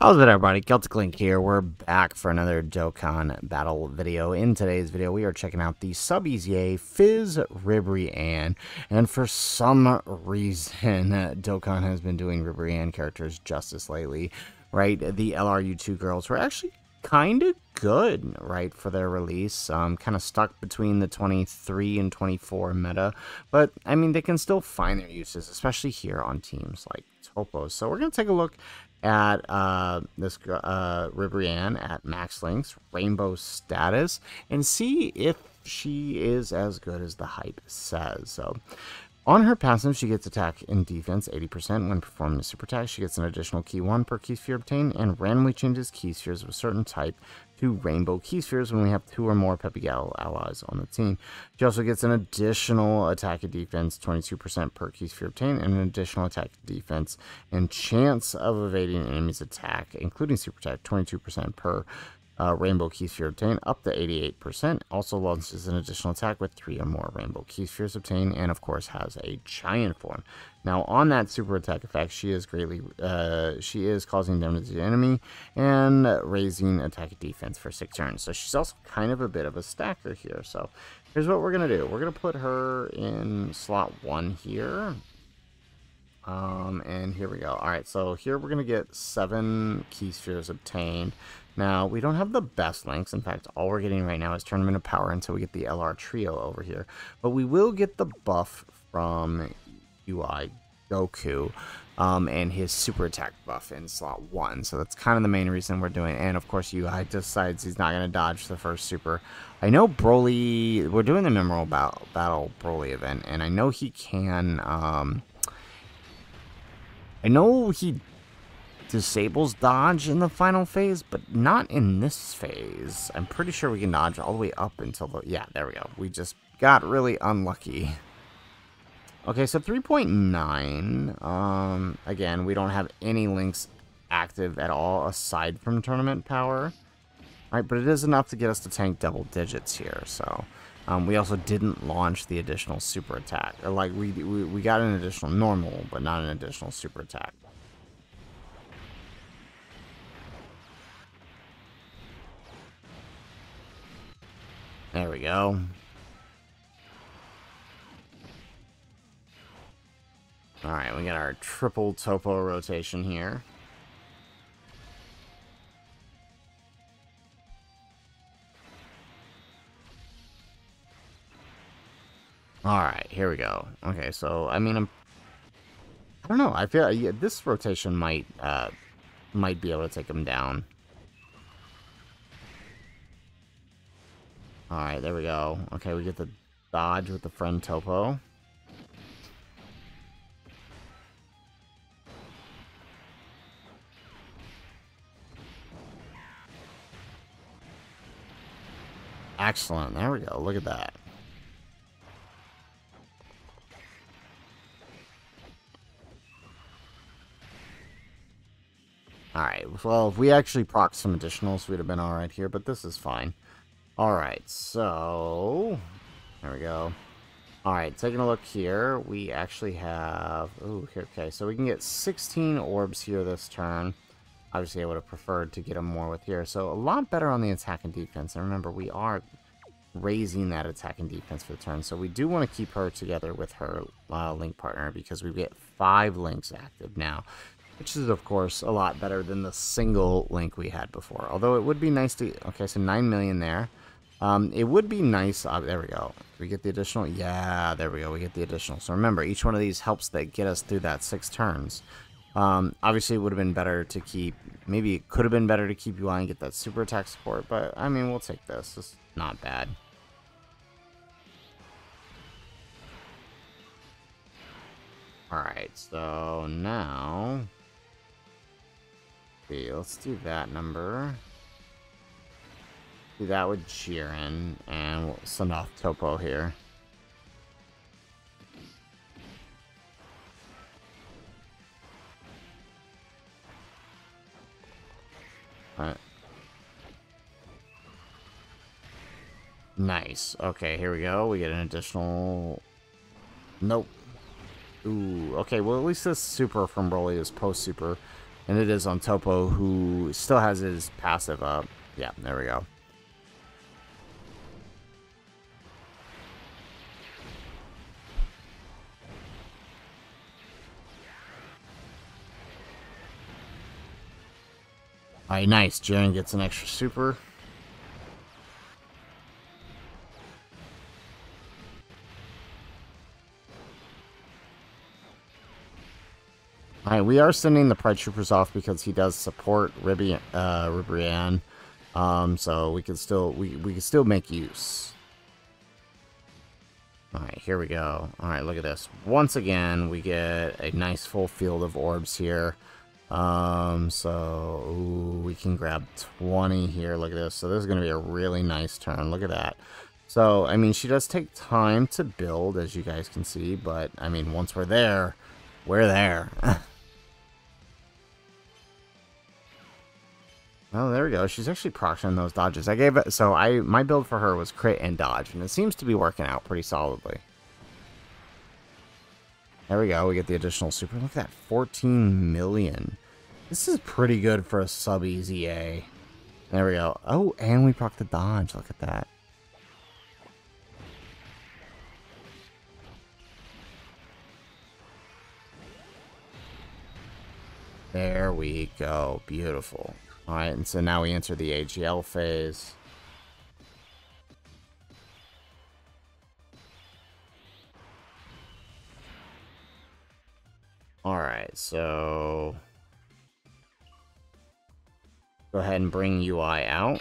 How's it everybody? Celtic Link here. We're back for another Dokkan battle video. In today's video, we are checking out the Sub-EZA Fizz Ribrianne. And for some reason, Dokkan has been doing Ribrianne characters justice lately, right? The LRU2 girls were actually kind of good, right, for their release. Um, kind of stuck between the 23 and 24 meta. But, I mean, they can still find their uses, especially here on teams like Toppo. So we're going to take a look at uh, this uh, Ribrianne at Max Links Rainbow status and see if she is as good as the hype says. So, on her passive, she gets attack and defense 80%. When performing a super attack, she gets an additional key 1 per key sphere obtained and randomly changes key spheres of a certain type to rainbow key spheres when we have two or more Peppy Gal allies on the team. She also gets an additional attack and defense, 22% per key sphere obtained, and an additional attack and defense and chance of evading enemy's attack, including super attack, 22% per uh, rainbow key sphere obtained up to 88%. Also launches an additional attack with three or more rainbow key spheres obtained, and of course has a giant form. Now on that super attack effect, she is greatly uh, she is causing damage to the enemy and raising attack defense for six turns. So she's also kind of a bit of a stacker here. So here's what we're gonna do. We're gonna put her in slot one here. Um, and here we go. All right, so here we're going to get seven key spheres obtained. Now, we don't have the best links. In fact, all we're getting right now is Tournament of Power until we get the LR Trio over here. But we will get the buff from UI Goku um, and his super attack buff in slot 1. So that's kind of the main reason we're doing it. And of course, UI decides he's not going to dodge the first super. I know Broly, we're doing the Memorable Battle Broly event, and I know he can... Um, I know he disables dodge in the final phase, but not in this phase. I'm pretty sure we can dodge all the way up until the... Yeah, there we go. We just got really unlucky. Okay, so 3.9. Um, again, we don't have any links active at all aside from tournament power. Right, but it is enough to get us to tank double digits here, so... Um, we also didn't launch the additional super attack. Or like, we, we, we got an additional normal, but not an additional super attack. There we go. Alright, we got our triple Toppo rotation here. Alright, here we go. Okay, so, I mean, I'm... I don't know, I feel yeah, this rotation might, uh, might be able to take him down. Alright, there we go. Okay, we get the dodge with the friend Toppo. Excellent. There we go. Look at that. Well, if we actually proc some additionals, we'd have been alright here, but this is fine. Alright, so... There we go. Alright, taking a look here, we actually have... Ooh, okay, so we can get 16 orbs here this turn. Obviously, I would have preferred to get them more with here. So, a lot better on the attack and defense. And remember, we are raising that attack and defense for the turn. So, we do want to keep her together with her uh, link partner because we get five links active now which is of course a lot better than the single link we had before. Although it would be nice to, okay, so 9 million there. Um, it would be nice, uh, there we go. We get the additional, yeah, there we go, we get the additional. So remember, each one of these helps that get us through that six turns. Um, obviously it would have been better to keep, maybe it could have been better to keep UI and get that super attack support, but I mean, we'll take this. It's not bad. Alright, so now Let's do that number. Do that with Jiren, and we'll send off Toppo here. Nice. Okay, here we go. We get an additional... Nope. Ooh, okay, well at least this super from Broly is post-super. And it is on Toppo, who still has his passive up. Yeah, there we go. Alright, nice. Jiren gets an extra super. We are sending the Pride Troopers off because he does support Ribby, uh, Ribrianne. Um, so we can still we, we can still make use. Alright, here we go. Alright, look at this. Once again, we get a nice full field of orbs here. Um, so ooh, we can grab 20 here. Look at this. So this is going to be a really nice turn. Look at that. So, I mean, she does take time to build, as you guys can see, but, I mean, once we're there, we're there. oh, there we go. She's actually proccing those dodges. I gave it, so I, my build for her was crit and dodge, and it seems to be working out pretty solidly. There we go. We get the additional super. Look at that. 14 million. This is pretty good for a sub EZA. There we go. Oh, and we proc the dodge. Look at that. There we go. Beautiful. Alright, and so now we enter the AGL phase. Alright, so... Go ahead and bring UI out.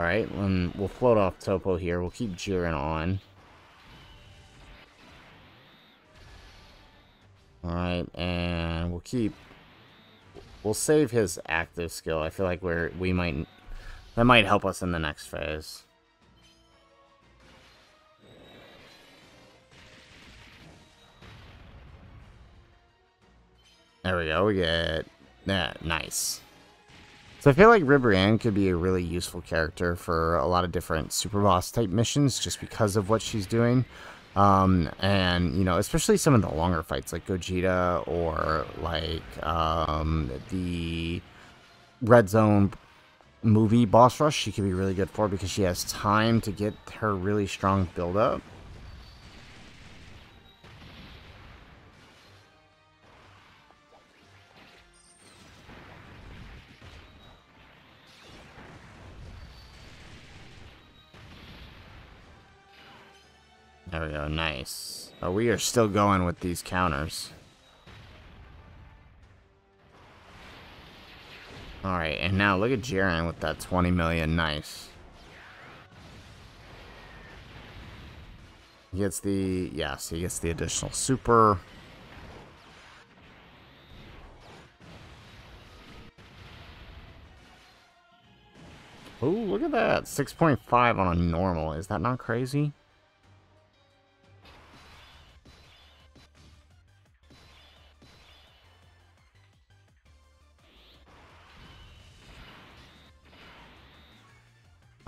Alright, we'll float off Toppo here. We'll keep Jiren on. Alright, and we'll keep... We'll save his active skill. I feel like we're we might that might help us in the next phase. There we go, we get... that. nice. So I feel like Ribrianne could be a really useful character for a lot of different super boss type missions just because of what she's doing. Um, and, you know, especially some of the longer fights like Gogeta or like um, the Red Zone movie boss rush she could be really good for because she has time to get her really strong build up. Nice. Oh, we are still going with these counters. Alright, and now look at Jiren with that 20 million. Nice. He gets the... Yes, he gets the additional super. Oh, look at that. 6.5 on a normal. Is that not crazy?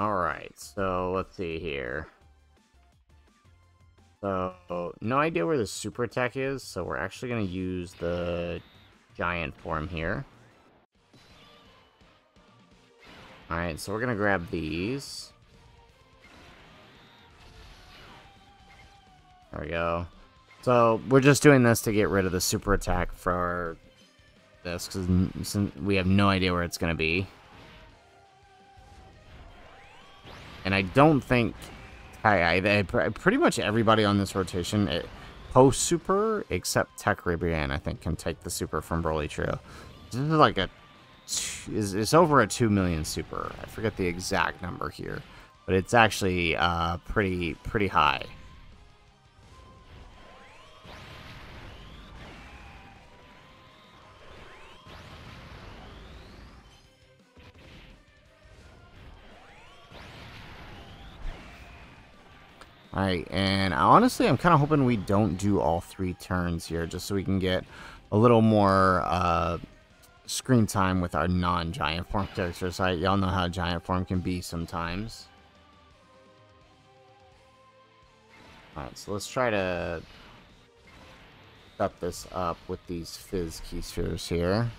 Alright, so let's see here. So, no idea where the super attack is, so we're actually going to use the giant form here. Alright, so we're going to grab these. There we go. So, we're just doing this to get rid of the super attack for this, because we have no idea where it's going to be. And I don't think... Pretty much everybody on this rotation, it, post super, except Tech Ribrianne, I think, can take the super from Broly Trio. This is like a... Is it's over a 2 million super. I forget the exact number here. But it's actually uh, pretty, pretty high. Alright, and honestly, I'm kind of hoping we don't do all three turns here, just so we can get a little more uh, screen time with our non-giant form characters. Right? Y'all know how giant form can be sometimes. Alright, so let's try to set this up with these fizz keysters here.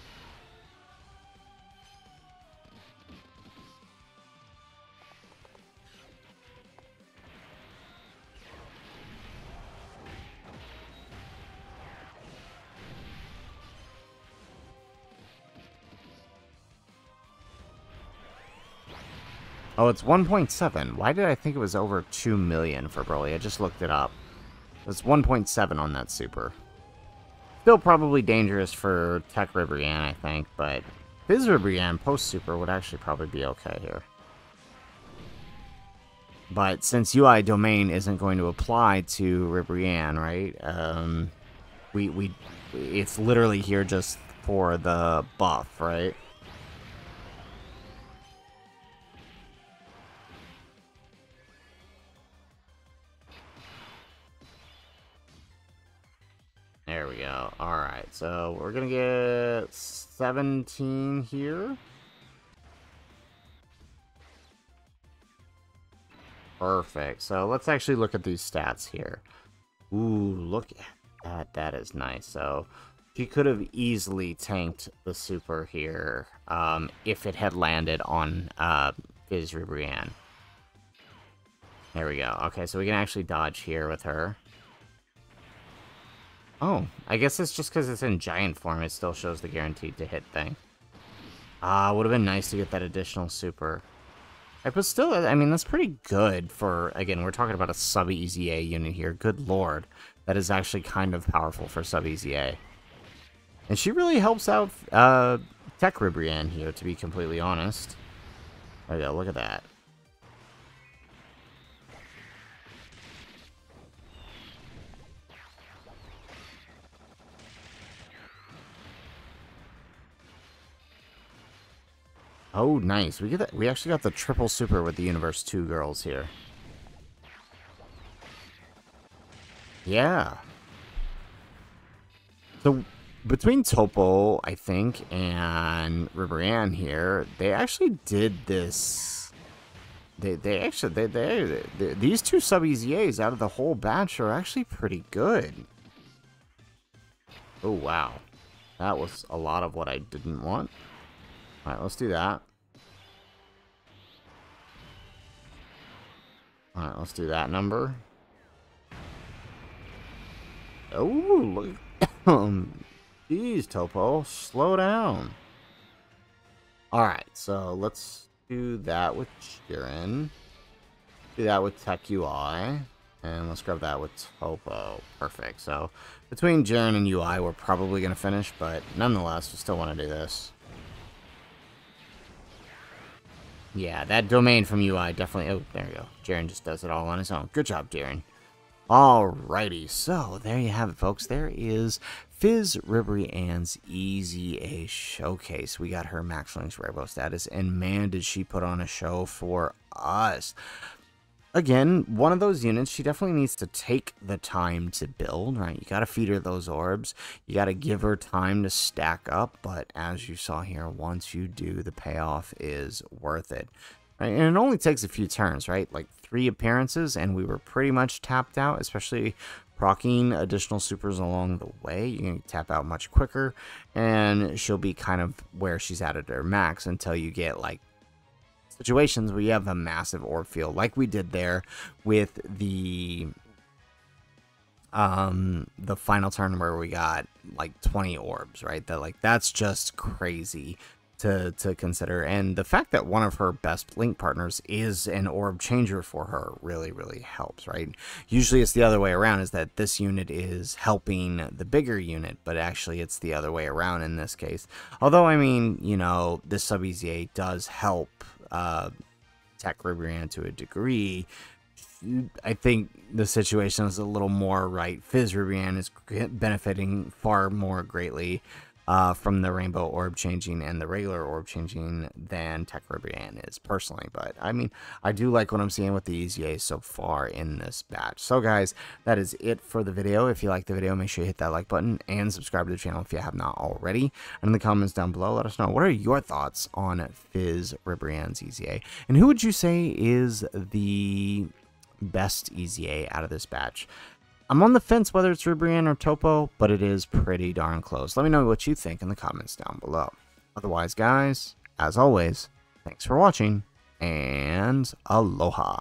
Oh, it's 1.7. Why did I think it was over 2 million for Broly? I just looked it up. It's 1.7 on that super. Still probably dangerous for Tech Ribrianne, I think, but Fizz Ribrianne post-super would actually probably be okay here. But since UI domain isn't going to apply to Ribrianne, right? Um, we, we, it's literally here just for the buff, right? We go. Alright, so we're gonna get 17 here. Perfect. So let's actually look at these stats here. Ooh, look at that. That is nice. So she could have easily tanked the super here um, if it had landed on uh, Fizz Ribrianne. There we go. Okay, so we can actually dodge here with her. Oh, I guess it's just because it's in giant form, it still shows the guaranteed to hit thing. Ah, uh, would have been nice to get that additional super. But still, I mean, that's pretty good for, again, we're talking about a sub-EZA unit here. Good lord. That is actually kind of powerful for sub-EZA. And she really helps out uh, Tech Ribrianne here, to be completely honest. Oh yeah, look at that. Oh, nice. We get that. We actually got the triple super with the Universe 2 girls here. Yeah. So, between Toppo, I think, and Ribrianne here, they actually did this. They, they actually, they, they, they these two sub-EZAs out of the whole batch are actually pretty good. Oh, wow. That was a lot of what I didn't want. Alright, let's do that. Alright, let's do that number. Oh, look. Jeez, Toppo, Slow down. Alright, so let's do that with Jiren. Do that with Tech UI. And let's grab that with Toppo. Perfect. So, between Jiren and UI, we're probably going to finish, but nonetheless, we still want to do this. Yeah, that domain from UI definitely... Oh, there you go. Jiren just does it all on his own. Good job, Jiren. Alrighty, so there you have it, folks. There is Fizz Ribrianne's Easy A Showcase. We got her Max Link's Rainbow status, and man, did she put on a show for us again, one of those units, she definitely needs to take the time to build, right? You got to feed her those orbs. You got to give her time to stack up. But as you saw here, once you do, the payoff is worth it. Right? And it only takes a few turns, right? Like three appearances, and we were pretty much tapped out, especially procking additional supers along the way. You can tap out much quicker, and she'll be kind of where she's at at her max until you get like situations where you have a massive orb field, like we did there with the um the final turn where we got like 20 orbs right? That like that's just crazy to to consider. And the fact that one of her best link partners is an orb changer for her really really helps right? Usually it's the other way around is that this unit is helping the bigger unit but actually it's the other way around in this case. Although i mean you know this sub EZA does help uh, Tech Ribrianne to a degree. I think the situation is a little more right. Fizz Ribrianne is benefiting far more greatly uh, from the rainbow orb changing and the regular orb changing than Tech is personally. But I mean, I do like what I'm seeing with the EZA so far in this batch. So guys, that is it for the video. If you like the video, make sure you hit that like button and subscribe to the channel if you have not already. And in the comments down below, let us know what are your thoughts on Fizz Ribrianne's EZA. And who would you say is the best EZA out of this batch. I'm on the fence whether it's Ribrianne or Toppo, but it is pretty darn close. Let me know what you think in the comments down below. Otherwise, guys, as always, thanks for watching, and aloha.